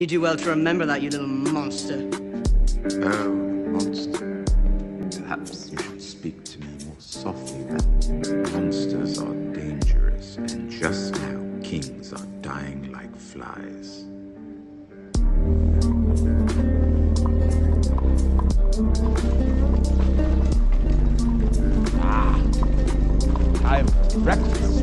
You do well to remember that, you little monster. Oh, monster. Perhaps you should speak to me more softly then. Monsters are dangerous, and just now kings are dying like flies. Ah! Time for breakfast.